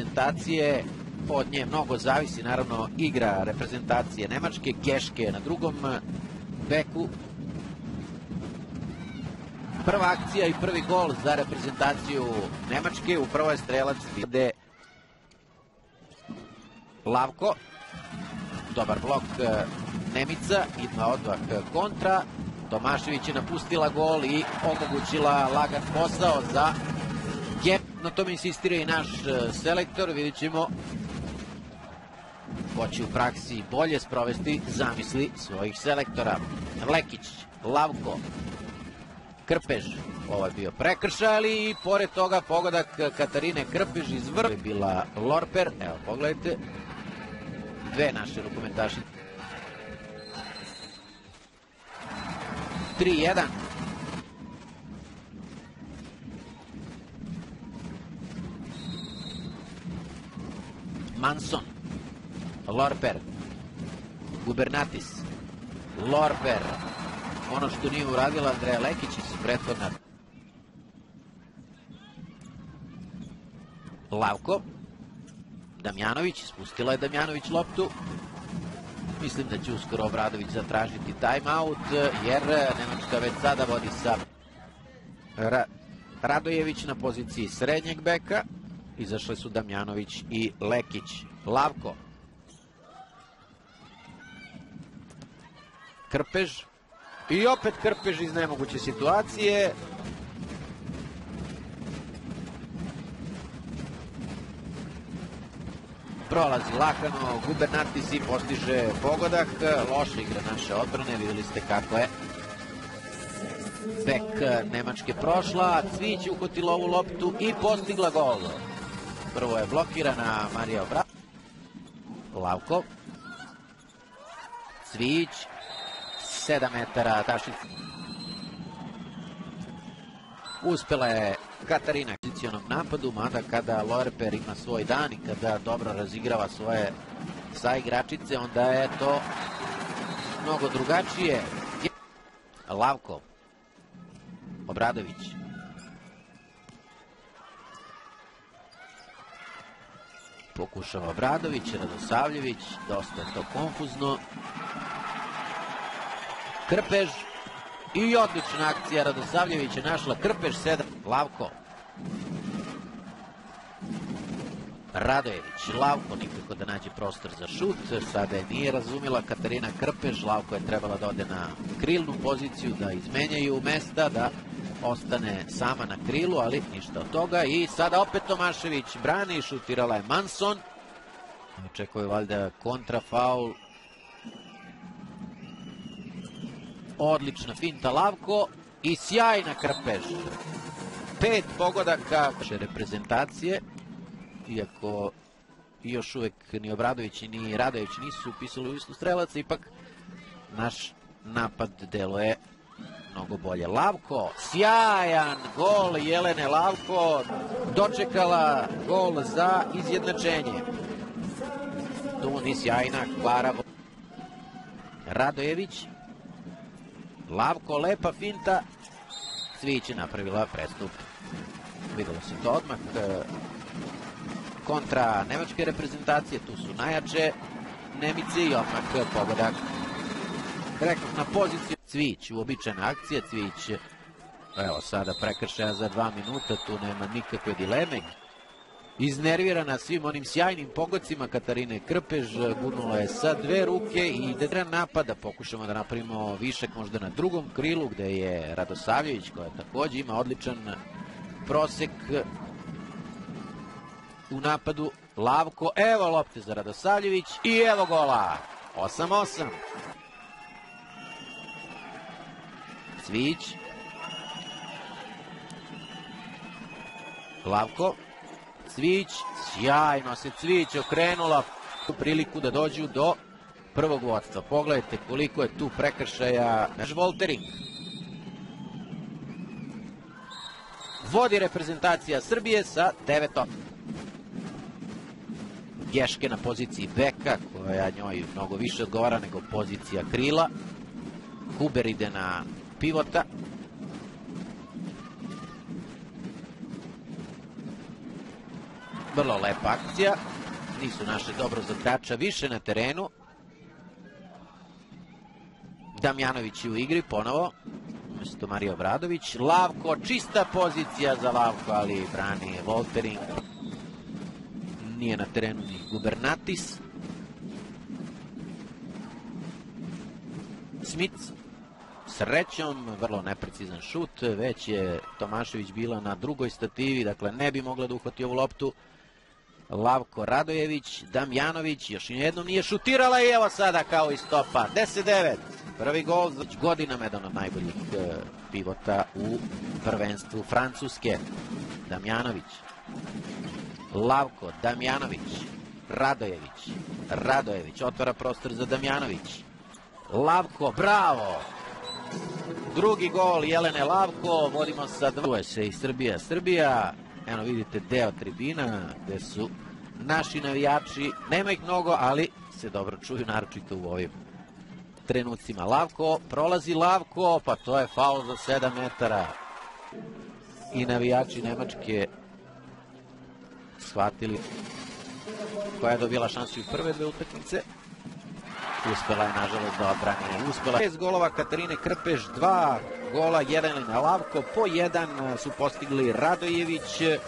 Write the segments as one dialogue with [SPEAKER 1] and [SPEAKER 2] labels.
[SPEAKER 1] reprezentacije. Od nje mnogo zavisi naravno igra reprezentacije Nemačke, Geške na drugom beku. Prva akcija i prvi gol za reprezentaciju Nemačke, upravo je strelac gde Lavko, dobar blok Nemica, idna odvah kontra, Tomašević je napustila gol i omogućila lagan posao za Gep. Na tome insistira i naš selektor, vidjet ćemo ko će u praksi bolje sprovesti zamisli svojih selektora. Lekić, Lavko, Krpež, ovo je bio prekršaj, ali i pored toga pogodak Katarine Krpež iz vrve bila Lorper, evo pogledajte, dve naše rukometašice. 3-1. Manson. Lorper. Gubernatis. Lorper. Ono što nije uradila Andreja Lekić iz prethodna. Lavko. Damjanović. Spustila je Damjanović loptu. Mislim da će uskoro Obradović zatražiti timeout, jer Nemačka već sada vodi sa Ra Radojević na poziciji srednjeg beka. Izašle su Damjanović i Lekić. Lavko. Krpež. I opet Krpež iz nemoguće situacije. prolazi lakano, Gubernatis i postiže pogodak, loša igra naše odbrane, videli ste kako je bek Nemačke prošla, Cvić uhotila ovu loptu i postigla gol. Prvo je blokirana Marija Obra. Lavko. Cvić. 7 metara Tašica. Uspela je Katarina pozicionom napadu, mada kada Lorper ima svoj dan i kada dobro razigrava svoje saigračice, onda je to mnogo drugačije. Lavko. Obradović. Pokušava Obradović, Radosavljević, dosta je to konfuzno. Krpež i odlična akcija Radosavljević je našla Krpež 7. Lavko. Radojević, Lavko nikako da nađe prostor za šut, sada je nije razumila Katarina Krpež, Lavko je trebala da ode na krilnu poziciju, da izmenjaju mesta, da ostane sama na krilu, ali ništa od toga. I sada opet Tomašević brani, šutirala je Manson, očekuje valjda kontra faul, odlična finta Lavko i sjajna Krpež. Pet pogodaka reprezentacije, iako još uvek ni Obradović ni Radović nisu upisali u listu strelaca, ipak naš napad deluje mnogo bolje. Lavko, sjajan gol Jelene Lavko, dočekala gol za izjednačenje. Tuni sjajna Klara Radojević, Lavko, lepa finta, Cvić je napravila prestup. Videlo se to odmah kontra nemačke reprezentacije, tu su najjače Nemice i odmah pogodak. Rekao na poziciju Cvić, uobičajena akcija, Cvić evo sada prekršaja za dva minuta, tu nema nikakve dileme. Iznervirana svim onim sjajnim pogodcima Katarine Krpež, gurnula je sa dve ruke i ide napada, pokušamo da napravimo višak možda na drugom krilu gde je Radosavljević koja takođe ima odličan prosek u napadu. Lavko, evo lopte za Radosavljević i evo gola. 8-8 Cvić Lavko Cvić, sjajno se Cvić okrenula u priliku da dođu do prvog vodstva. Pogledajte koliko je tu prekršaja Voltering. Vodi reprezentacija Srbije sa 9 Geške na poziciji beka, koja njoj mnogo više odgovara nego pozicija krila. Huber ide na pivota. Vrlo lepa akcija. Nisu naše dobro za trača više na terenu. Damjanović je u igri ponovo. Mesto Marija Obradović. Lavko, čista pozicija za Lavko, ali brani Voltering. Nije na terenu ni Gubernatis. Smith srećom, vrlo neprecizan šut, već je Tomašević bila na drugoj stativi, dakle ne bi mogla da uhvati ovu loptu. Lavko Radojević, Damjanović, još jednom nije šutirala i evo sada kao i stopa. 10-9, prvi gol, godinama jedan od najboljih e, pivota u prvenstvu Francuske. Damjanović, Lavko, Damjanović, Radojević, Radojević, otvara prostor za Damjanović. Lavko, bravo! Drugi gol Jelene Lavko, vodimo sa dvoje se i Srbija. Srbija, eno vidite deo tribina gde su naši navijači, nema ih mnogo, ali se dobro čuju, naročito u ovim trenucima. Lavko, prolazi Lavko, pa to je faul za 7 metara. I navijači Nemačke shvatili koja je dobila šansu u prve dve utakmice. Uspela je, nažalost, da odbrani. Uspela 6 golova Katarine Krpeš, 2 gola Jelena Lavko, po jedan su postigli Radojević, e,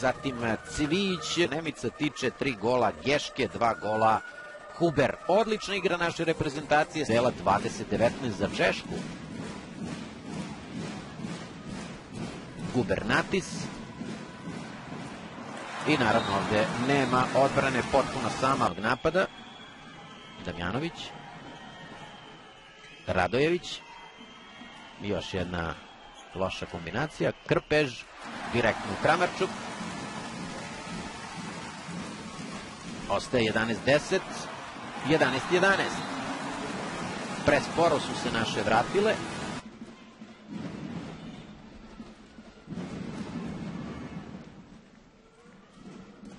[SPEAKER 1] zatim Cvić, Nemica tiče 3 gola Geške, 2 gola Huber. Odlična igra naše reprezentacije, dela 20-19 za Češku. Gubernatis. I naravno ovde nema odbrane potpuno samog napada. Damjanović. Radojević. Još jedna loša kombinacija. Krpež, direktno u Kramarčuk. Ostaje 11-10. 11-11. Presporo su se naše vratile.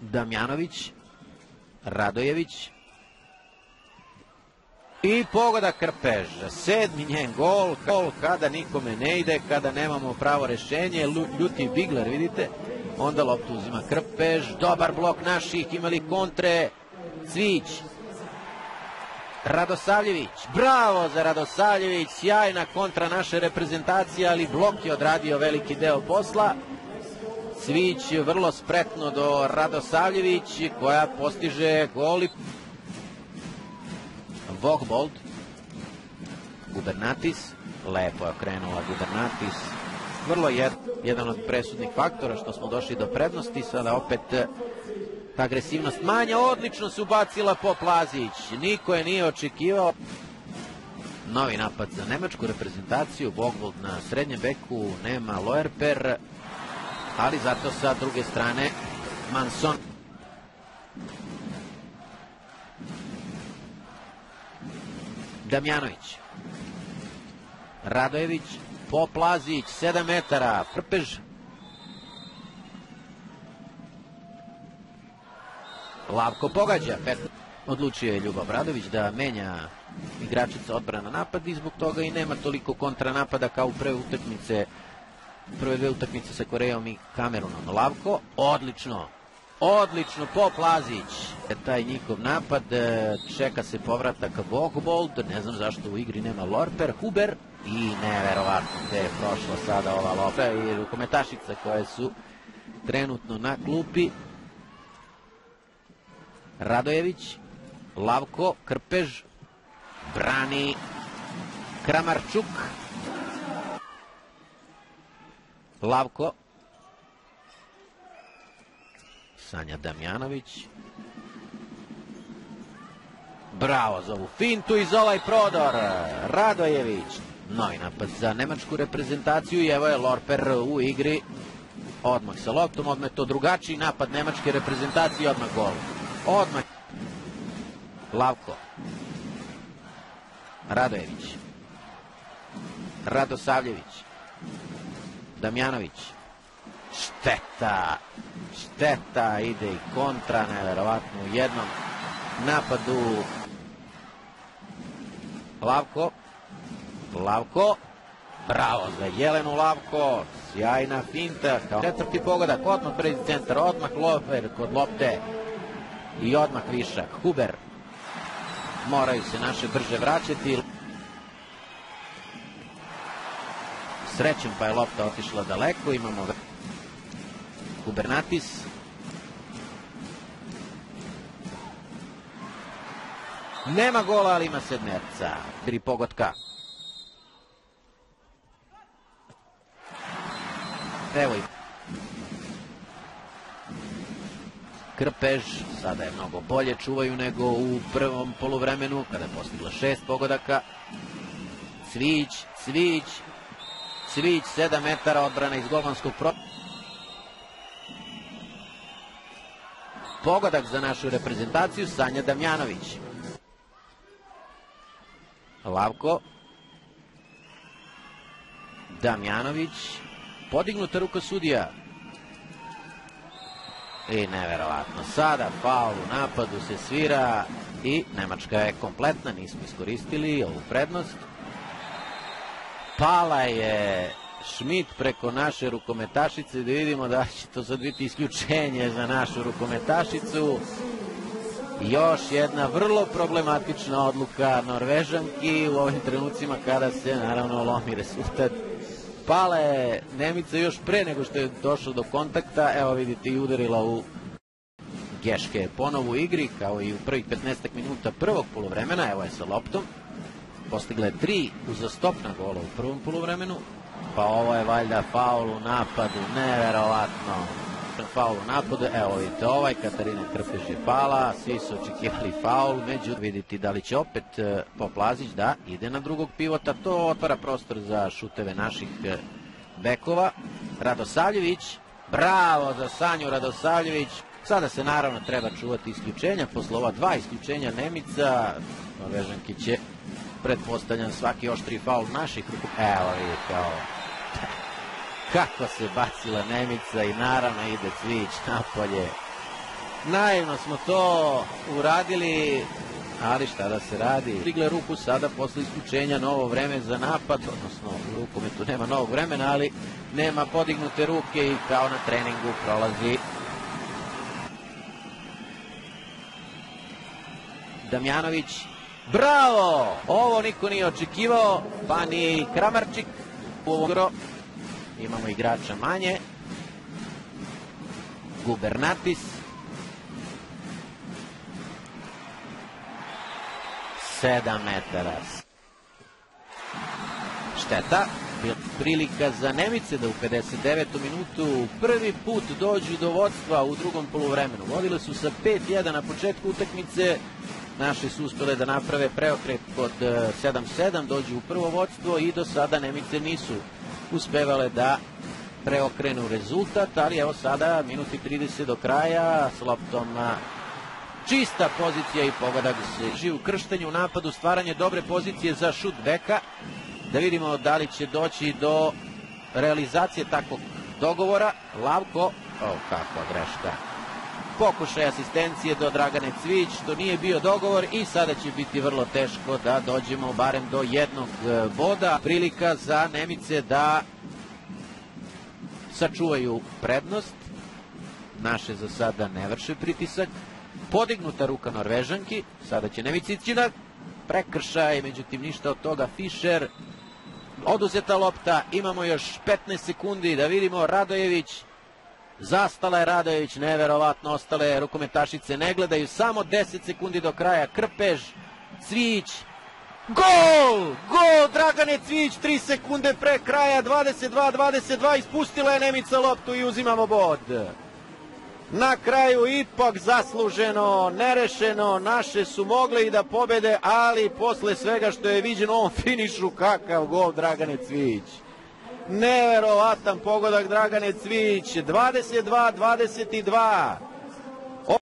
[SPEAKER 1] Damjanović, Radojević, I pogoda Krpeža. Sedmi njen gol, gol kada nikome ne ide, kada nemamo pravo rešenje. Ljuti Bigler, vidite. Onda loptu uzima Krpež. Dobar blok naših, imali kontre. Cvić. Radosavljević. Bravo za Radosavljević. Sjajna kontra naše reprezentacije, ali blok je odradio veliki deo posla. Cvić vrlo spretno do Radosavljević koja postiže goli. Vogbold, Gubernatis, lepo je okrenula Gubernatis, vrlo je jedan od presudnih faktora što smo došli do prednosti, sada opet ta agresivnost manja, odlično se ubacila po Plazić, niko je nije očekivao. Novi napad za nemačku reprezentaciju, Vogbold na srednjem beku, nema Loerper, ali zato sa druge strane Manson. Damjanović. Radojević, Poplazić, 7 metara, Prpež. Lavko pogađa, odlučio je Ljubav Bradović da menja igračica odbrana napad i zbog toga i nema toliko kontranapada kao u prve utakmice prve dve utakmice sa Korejom i Kamerunom. Lavko, odlično, Odlično, Pop Lazić. Taj njihov napad, e, čeka se povratak Vogbold, ne znam zašto u igri nema Lorper, Huber i neverovatno gde je prošla sada ova lopta i rukometašica koje su trenutno na klupi. Radojević, Lavko, Krpež, brani Kramarčuk, Lavko, Sanja Damjanović. Bravo za ovu fintu i za ovaj prodor. Radojević. Novi napad za nemačku reprezentaciju i evo je Lorper u igri. Odmah sa loptom, odmah to drugačiji napad nemačke reprezentacije, odmah gol. Odmah. Lavko. Radojević. Radosavljević. Damjanović. Šteta. Šteta, ide i kontra, neverovatno u jednom napadu. Lavko, Lavko, bravo za Jelenu Lavko, sjajna finta, četvrti pogodak, odmah prvi centar, odmah Lofer kod lopte. I odmah višak. Huber, moraju se naše brže vraćati. Srećem pa je lopta otišla daleko, imamo Gubernatis. Nema gola, ali ima sedmerca. Tri pogotka. Evo i Krpež, sada je mnogo bolje čuvaju nego u prvom poluvremenu, kada je postigla šest pogodaka. Cvić, Cvić, Cvić, 7 metara odbrana iz golmanskog pro... Pogodak za našu reprezentaciju, Sanja Damjanović. Lavko. Damjanović. Podignuta ruka sudija. I neverovatno. Sada faul u napadu se svira i Nemačka je kompletna. Nismo iskoristili ovu prednost. Pala je Šmit preko naše rukometašice da vidimo da će to sad biti isključenje za našu rukometašicu. Još jedna vrlo problematična odluka Norvežanki u ovim trenucima kada se naravno lomi rezultat. Pala je Nemica još pre nego što je došlo do kontakta. Evo vidite i udarila u Geške ponovo u igri kao i u prvih 15 minuta prvog polovremena. Evo je sa loptom. Postigla je tri uzastopna gola u prvom polovremenu. Pa ovo je valjda faul u napadu. Neverovatno faul u napadu. Evo vidite ovaj, Katarina Krpež je pala, svi su očekivali faul, međutim vidite da li će opet e, Poplazić da ide na drugog pivota. To otvara prostor za šuteve naših e, bekova. Radosavljević, bravo za Sanju Radosavljević. Sada se naravno treba čuvati isključenja, posle ova dva isključenja Nemica, Norvežanki će pretpostavljam svaki oštri faul naših. Evo vidite ovo kako se bacila Nemica i naravno ide Cvić napolje. Naivno smo to uradili, ali šta da se radi. Stigle ruku sada posle isključenja novo vreme za napad, odnosno u rukometu nema novog vremena, ali nema podignute ruke i kao na treningu prolazi Damjanović. Bravo! Ovo niko nije očekivao, pa ni Kramarčik u ovog imamo igrača manje. Gubernatis. Sedam metara. Šteta. Prilika za Nemice da u 59. minutu prvi put dođu do vodstva u drugom poluvremenu. Vodile su sa 5-1 na početku utakmice. Naši su uspele da naprave preokret kod 7-7, dođu u prvo vodstvo i do sada Nemice nisu uspevale da preokrenu rezultat, ali evo sada minuti 30 do kraja s loptom čista pozicija i pogodak se živ u krštenju, napadu, stvaranje dobre pozicije za šut beka. Da vidimo da li će doći do realizacije takvog dogovora. Lavko, o kakva greška. Pokušaj asistencije do Dragane Cvić, to nije bio dogovor i sada će biti vrlo teško da dođemo barem do jednog e, boda. Prilika za Nemice da sačuvaju prednost. Naše za sada ne vrše pritisak. Podignuta ruka Norvežanki. Sada će Nemicići da prekršaj, međutim ništa od toga. Fischer, oduzeta lopta, imamo još 15 sekundi da vidimo Radojević. Zastala je Radojević, neverovatno, ostale rukometašice ne gledaju, samo 10 sekundi do kraja, Krpež, Cvić, Gol! Gol! Dragane Cvić, 3 sekunde pre kraja, 22-22, ispustila je Nemica loptu i uzimamo bod. Na kraju ipak zasluženo, nerešeno, naše su mogle i da pobede, ali posle svega što je viđeno ovom finišu, kakav gol Dragane Cvić. Neverovatan pogodak Dragane Cvić, 22-22.